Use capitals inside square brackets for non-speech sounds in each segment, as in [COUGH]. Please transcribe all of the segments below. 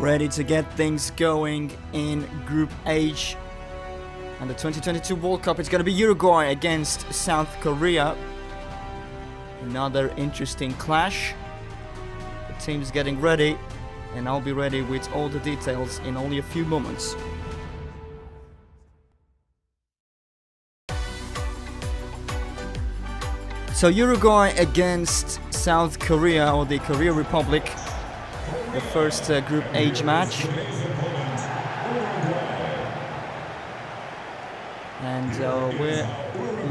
ready to get things going in Group H. And the 2022 World Cup, it's going to be Uruguay against South Korea. Another interesting clash. The team's getting ready, and I'll be ready with all the details in only a few moments. So Uruguay against South Korea or the Korea Republic, the first uh, Group H match. And uh, we're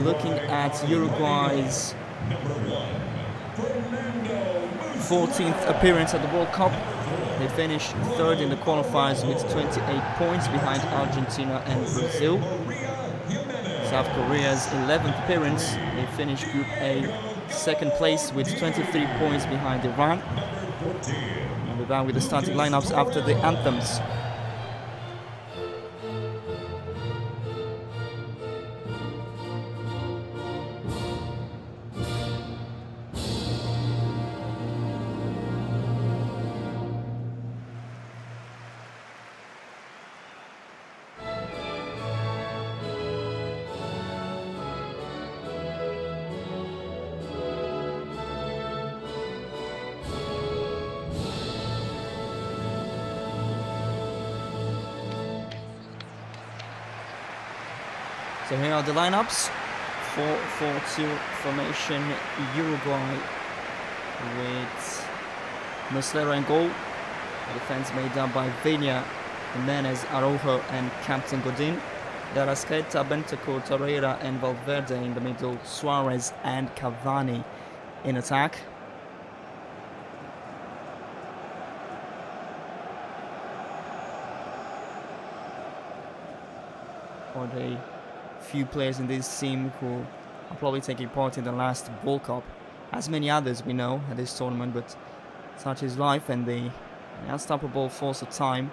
looking at Uruguay's 14th appearance at the World Cup. They finished third in the qualifiers with 28 points behind Argentina and Brazil. South Korea's 11th appearance, they finished Group A second place with 23 points behind Iran. And we're back with the starting lineups after the anthems. So here are the lineups. 4-4-2 formation Uruguay with Muslera in goal. The defense made up by Vina, Jimenez, Araujo and Captain Godin. De Arrascaeta, Bentancur, Torreira and Valverde in the middle. Suarez and Cavani in attack. Or the few players in this team who are probably taking part in the last World Cup. As many others we know at this tournament, but such is life and the unstoppable force of time.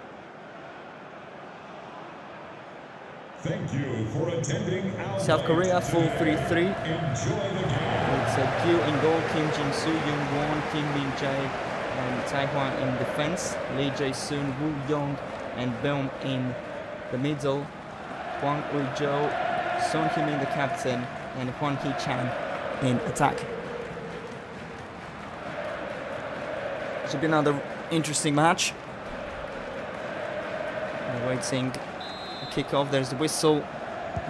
Thank you for attending our South Korea full 3-3. Enjoy the game. It's uh, Gil in goal, Kim Jin-soo, Young Won, Kim Min-jae, and Tae-hwan in defense. Lee Jae-sung, Woo Young, and Beom in the middle. Hwang Ui-jo, Son Heung-min the captain, and Hwang Hee-chan in attack. Should be another interesting match. We're waiting a kickoff. There's the whistle.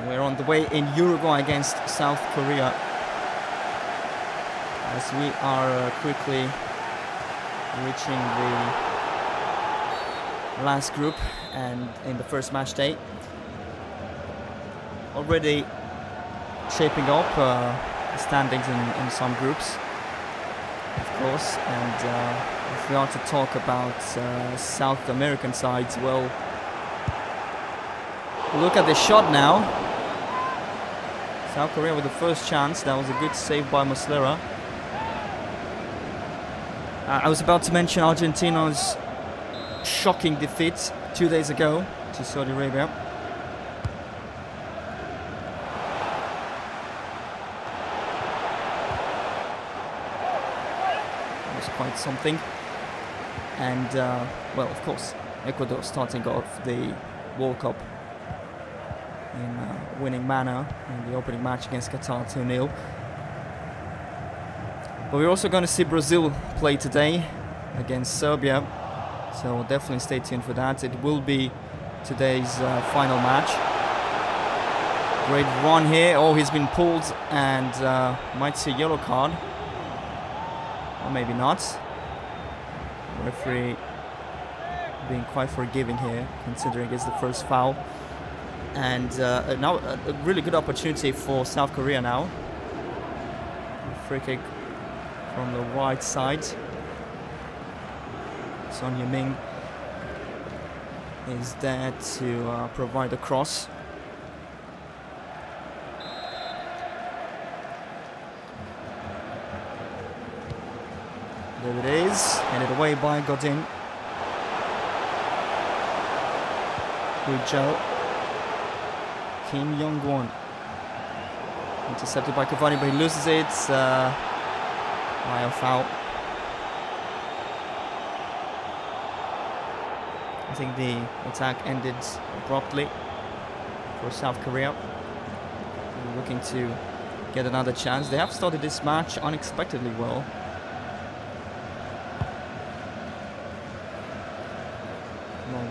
We're on the way in Uruguay against South Korea. As we are uh, quickly reaching the last group and in the first match day already shaping up uh, standings in, in some groups, of course. And uh, if we are to talk about uh, South American sides, well, look at the shot now. South Korea with the first chance. That was a good save by Muslera. Uh, I was about to mention Argentina's shocking defeat two days ago to Saudi Arabia. was quite something. And, uh, well, of course, Ecuador starting off the World Cup in uh, winning manner in the opening match against Qatar 2 0. But we're also going to see Brazil play today against Serbia, so definitely stay tuned for that. It will be today's uh, final match. Great run here. Oh, he's been pulled and uh, might see a yellow card or maybe not. Referee being quite forgiving here, considering it's the first foul. And uh, now a, really good opportunity for South Korea now. Free kick from the right side. Son Heung-min is there to uh, provide a cross. There it is, handed away by Godin. Ui-jo. Kim Young-won. Intercepted by Cavani, but he loses it. Uh, by a foul. I think the attack ended abruptly for South Korea. They're looking to get another chance. They have started this match unexpectedly well.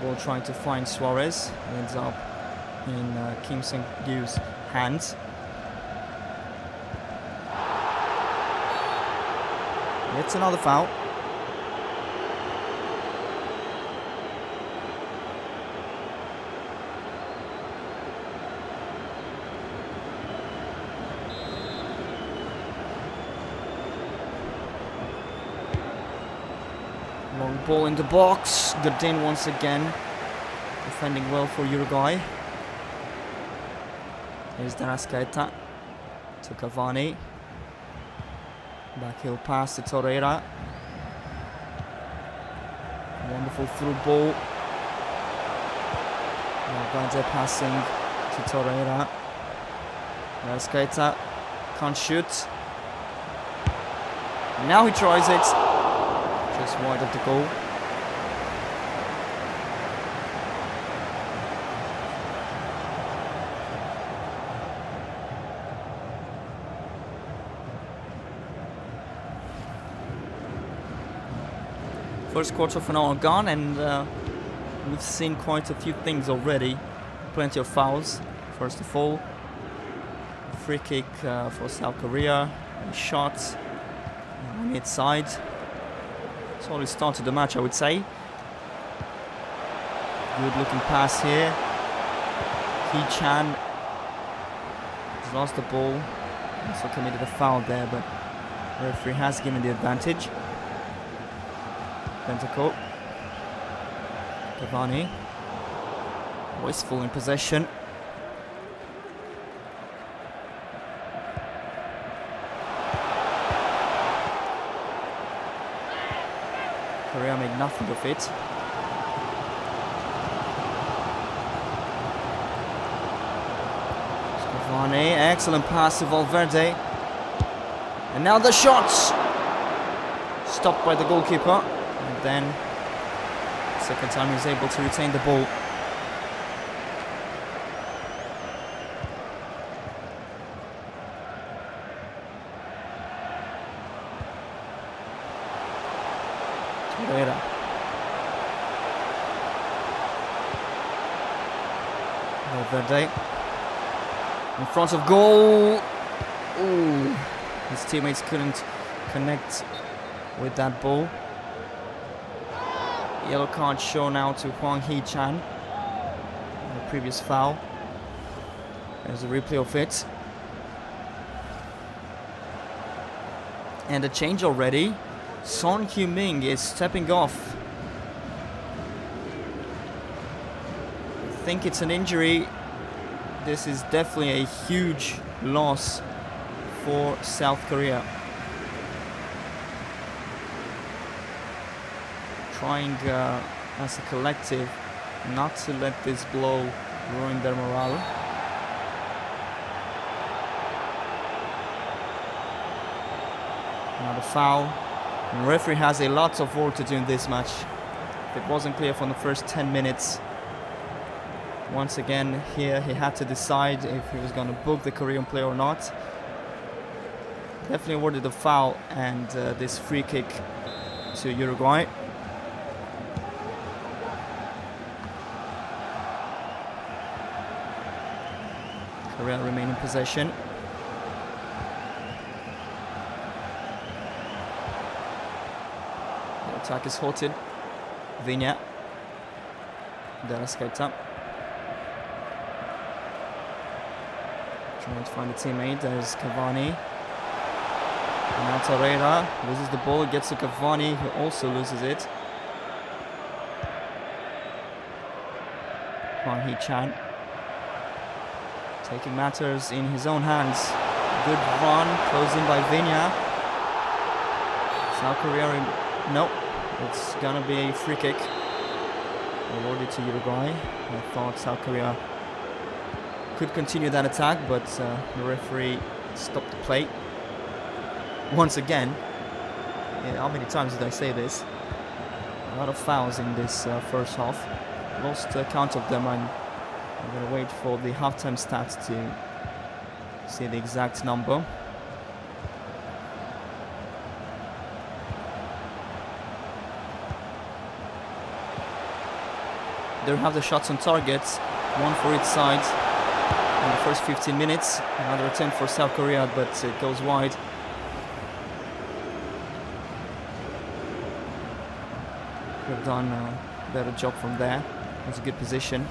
Ball trying to find Suarez. Ends up in uh, Kim Seung-gyu's hands. It's another foul. Long ball in the box. Godin once again defending well for Uruguay. Here's De Arrascaeta to Cavani. Back heel pass to Torreira. Wonderful through ball. Valverde passing to Torreira. De Arrascaeta can't shoot. Now he tries it. Wide of the goal. First quarter final gone, and uh, we've seen quite a few things already. Plenty of fouls. First of all, free kick uh, for South Korea, shot on its side. Solid start to the match, I would say. Good looking pass here. Hee Chan has lost the ball. Also committed a foul there, but referee has given the advantage. Bentancur. Cavani. Oh, Wasteful in possession. Korea made nothing of it. Cavani, excellent pass to Valverde. And now the shots! Stopped by the goalkeeper. And then, second time he's able to retain the ball. Torreira. In front of goal. Ooh. His teammates couldn't connect with that ball. Yellow card shown out to Hwang Hee Chan. The previous foul. There's a replay of it. And a change already. Son Heung-min is stepping off. I think it's an injury. This is definitely a huge loss for South Korea. Trying uh, as a collective not to let this blow ruin their morale. Another foul. And referee has a lot of work to do in this match. It wasn't clear from the first 10 minutes, once again here he had to decide if he was going to book the Korean player or not. Definitely awarded a foul and uh, this free kick to Uruguay. Korea remain in possession. The attack is halted. Viña. De La Trying to find a teammate. There's Cavani. Now Torreira loses the ball. Gets to Cavani, who also loses it. Hwang Hee Chan. Taking matters in his own hands. Good run, closing by Viña. South Korea. Nope. It's gonna be a free kick awarded to Uruguay. I thought South Korea could continue that attack, but uh, the referee stopped the play. Once again, yeah, how many times did I say this? A lot of fouls in this uh, first half. lost count of them, and I'm gonna wait for the halftime stats to see the exact number. There have the shots on target, one for each side in the first 15 minutes. Another attempt for South Korea, but it goes wide. Could have done uh, a better job from there. It was a good position.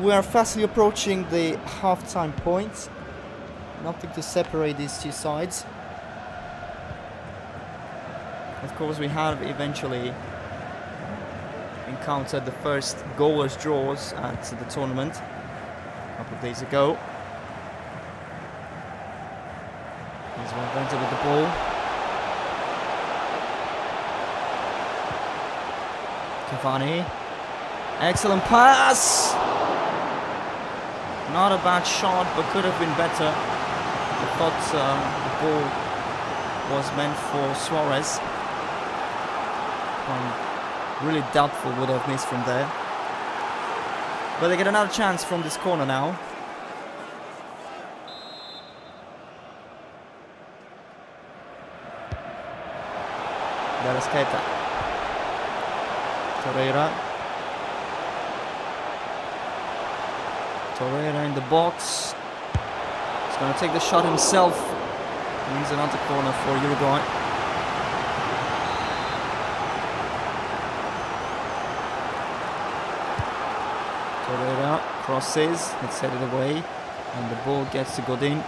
We are fastly approaching the half-time point. Nothing to separate these two sides. Of course, we have eventually encountered the first goalless draws at the tournament a couple of days ago. Here's Valverde with the ball. Cavani. Excellent pass! Not a bad shot, but could have been better. I thought um, the ball was meant for Suarez. I'm really doubtful would have missed from there. But they get another chance from this corner now. There is. Torreira. Torreira in the box. He's going to take the shot himself. Wins another corner for Uruguay. Torreira crosses, it's headed away, and the ball gets to Godin.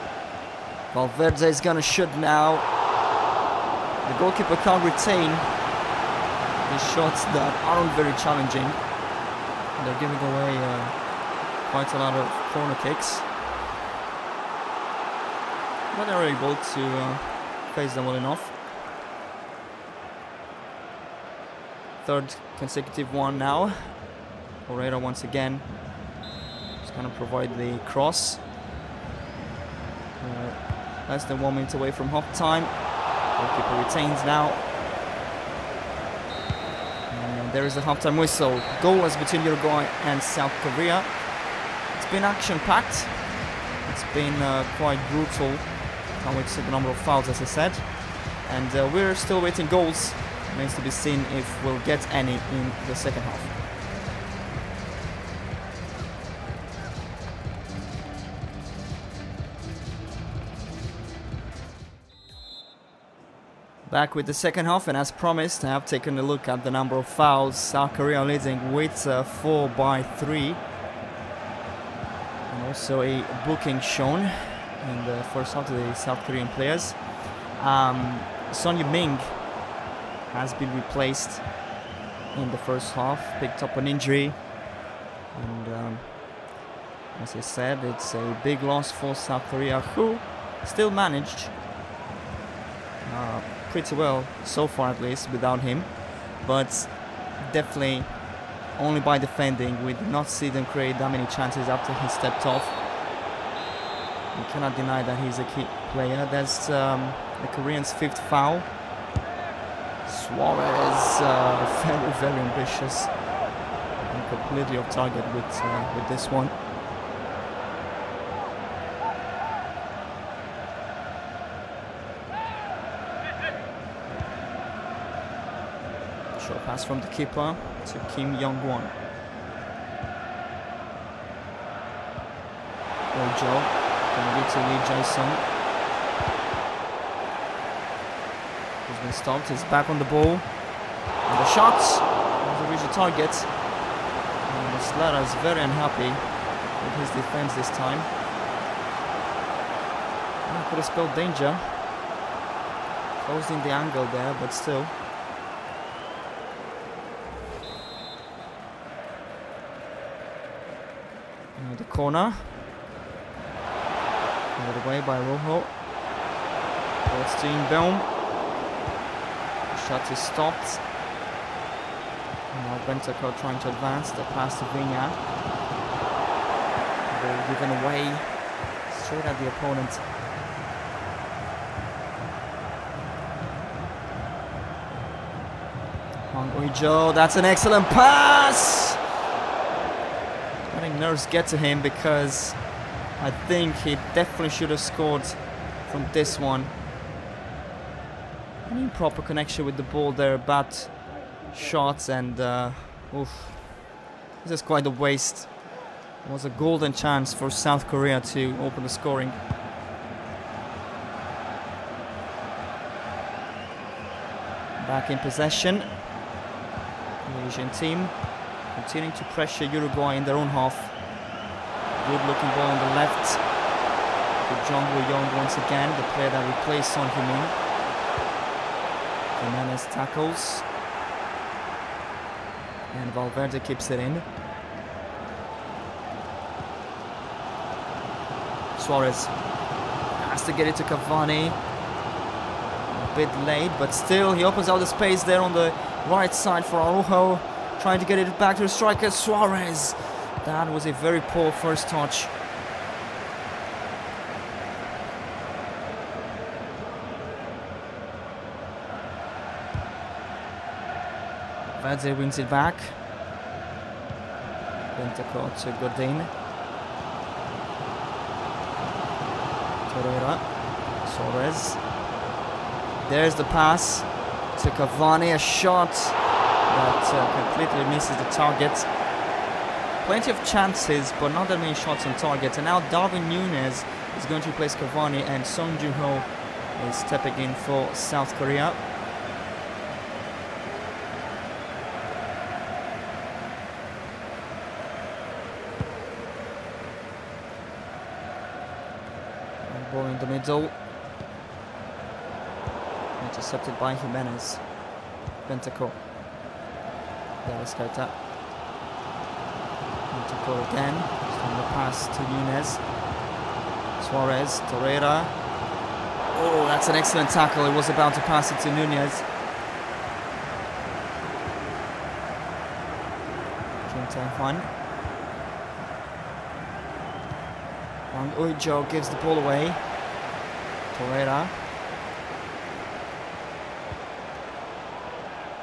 Valverde is going to shoot now. The goalkeeper can't retain the shots that aren't very challenging. They're giving away uh, quite a lot of corner kicks. But they're able to uh, face them well enough. Third consecutive one now. Torreira once again is going to provide the cross. Uh, less than one minute away from half time. Goalkeeper retains now. And there is a halftime whistle. Goal is between Uruguay and South Korea. It's been action-packed. It's been uh, quite brutal. Can't wait to see the number of fouls, as I said. And uh, we're still waiting goals. Remains to be seen if we'll get any in the second half. Back with the second half, and as promised, I have taken a look at the number of fouls. South Korea leading with uh, 4 by 3. And also a booking shown in the first half to the South Korean players. Um, Son Heung-min has been replaced in the first half, picked up an injury. And um, as I said, it's a big loss for South Korea, who still managed. Uh, pretty well so far at least without him. But definitely only by defending we did not see them create that many chances after he stepped off. You cannot deny that he's a key player. That's um, the Koreans fifth foul. Suarez uh, [LAUGHS] very very ambitious and completely off target with uh, with this one pass from the keeper to Kim Young-won. Ojo, gonna be to Lee Jae-sung. He's been stopped, he's back on the ball. And the shot doesn't the target. And Muslera is very unhappy with his defense this time. Oh, could have spelled danger. Closing the angle there, but still. The corner. Put away by Rojo. Towards Steenbaum. Shot is stopped. And now Bentancur trying to advance. The pass to Viña. Ball given away straight at the opponent. Hwang Ui-jo, that's an excellent pass! Letting nerves get to him because I think he definitely should have scored from this one. An improper connection with the ball there, bad shots and uh, oof. This is quite a waste. It was a golden chance for South Korea to open the scoring. Back in possession. Asian team continuing to pressure Uruguay in their own half. Good looking ball on the left. Jong Woo Young once again, the player that replaced Son Heung-min. Jimenez tackles. And Valverde keeps it in. Suarez has to get it to Cavani. A bit late, but still he opens out the space there on the right side for Araujo. Trying to get it back to the striker, Suarez. That was a very poor first touch. Valverde wins it back. Bentancur to Godin. Torreira. Suarez. There's the pass to Cavani. A shot that uh, completely misses the target. Plenty of chances, but not that many shots on target. And now Darwin Nunez is going to replace Cavani, and Song Joon Ho is stepping in for South Korea. Ball in the middle. Intercepted by Jimenez. Bentancur. There is Keita. Bentancur again. From the pass to Nunez. Suarez, Torreira. Oh, that's an excellent tackle. He was about to pass it to Nunez. Tae-hwan. Hwang gives the ball away. Torreira.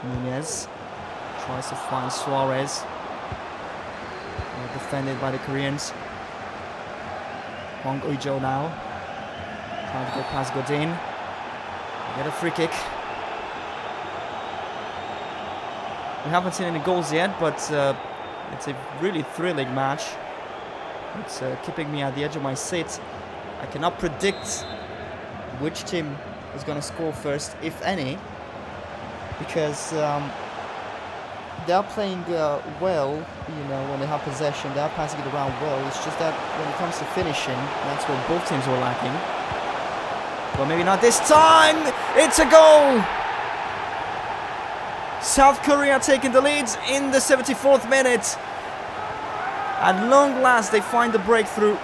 Nunez tries to find Suarez. Well defended by the Koreans. Hwang Ui-jo now. Trying to get past Godin. Get a free kick. We haven't seen any goals yet, but uh, it's a really thrilling match. It's uh, keeping me at the edge of my seat. I cannot predict which team is going to score first, if any, because um, they are playing uh, well, you know, when they have possession, they are passing it around well. It's just that when it comes to finishing, that's where both teams were lacking. But maybe not this time! It's a goal! South Korea taking the lead in the 74th minute. At long last, they find the breakthrough.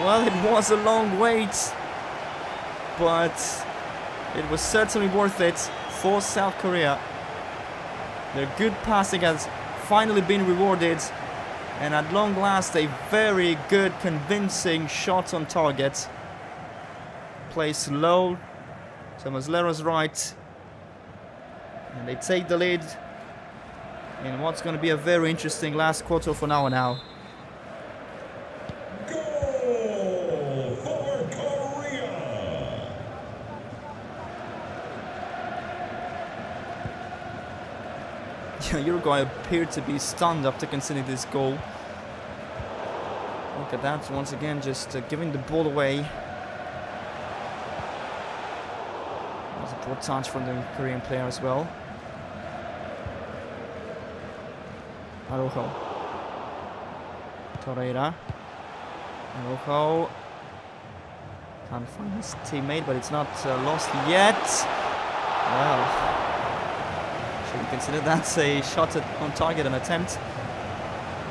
Well, it was a long wait, but it was certainly worth it for South Korea. Their good passing has finally been rewarded, and at long last, a very good, convincing shot on target. Placed low, to Muslera's right, and they take the lead in what's going to be a very interesting last quarter for now. Now. Uruguay appeared to be stunned after conceding this goal. Look at that, once again, just uh, giving the ball away. was a poor touch from the Korean player as well. Araujo. Torreira. Araujo. Can't find his teammate, but it's not uh, lost yet. Well, should we consider that a shot at, on target, an attempt?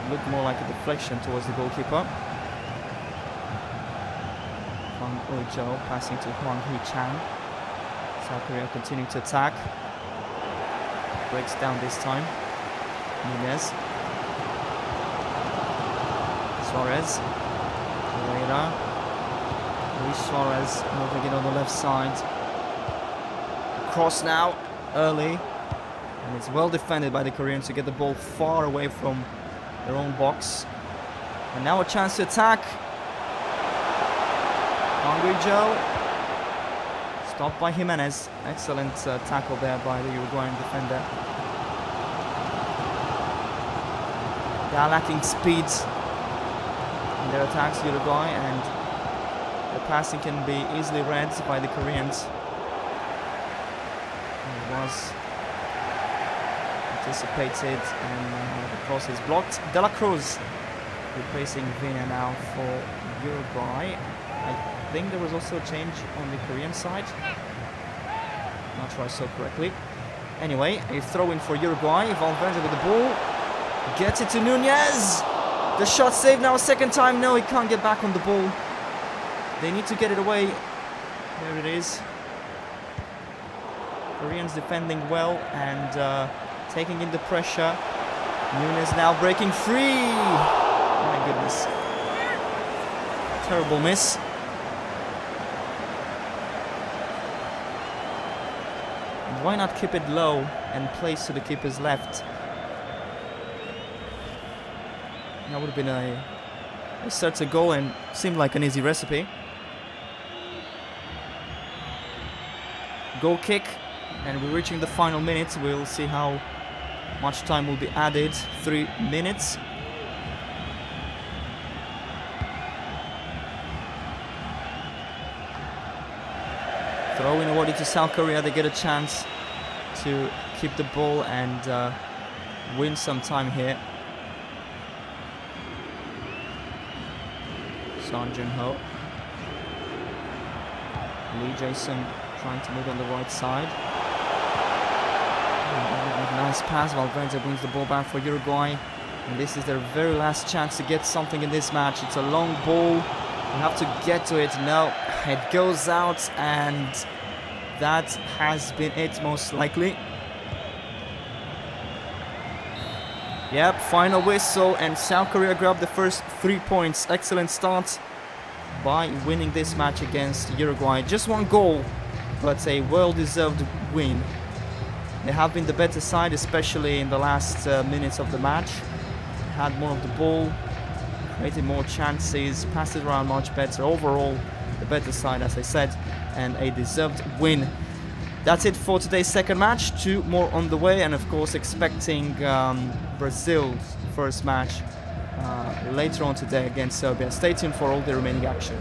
Looked more like a deflection towards the goalkeeper. Hwang Ui-jo passing to Hwang Hee-chan. South Korea continuing to attack. Breaks down this time. Nunez. Suarez. Torreira. Luis Suarez moving it on the left side. cross now, early. And it's well defended by the Koreans to get the ball far away from their own box. And now a chance to attack. Hwang Ui-jo. Stopped by Jimenez. Excellent uh, tackle there by the Uruguayan defender. They are lacking speed in their attacks, Uruguay, and the passing can be easily read by the Koreans. It was anticipated and uh, the cross is blocked. De La Cruz replacing Vina now for Uruguay. I think there was also a change on the Korean side. Not sure I saw correctly. Anyway, a throw in for Uruguay. Valverde with the ball. Gets it to Nunez. The shot saved now a second time. No, he can't get back on the ball. They need to get it away. There it is. Koreans defending well and uh, taking in the pressure. Nunez now breaking free. Oh My goodness. Terrible miss. Why not keep it low and place to the keeper's left? That would have been a, a certain goal and seemed like an easy recipe. Goal kick, and we're reaching the final minutes. We'll see how much time will be added. Three minutes. Throwing awarded to South Korea, they get a chance to keep the ball and uh, win some time here. Son Jun Ho. Lee Jae-sung trying to move on the right side. Pass. Valverde brings the ball back for Uruguay. And this is their very last chance to get something in this match. It's a long ball. You have to get to it. No, it goes out, and that has been it most likely. Yep, final whistle, and South Korea grabbed the first three points. Excellent start by winning this match against Uruguay. Just one goal, but a well-deserved win. They have been the better side, especially in the last uh, minutes of the match. Had more of the ball, created more chances, passed it around much better. Overall, the better side, as I said, and a deserved win. That's it for today's second match. Two more on the way, and of course, expecting um, Brazil's first match uh, later on today against Serbia. Stay tuned for all the remaining action.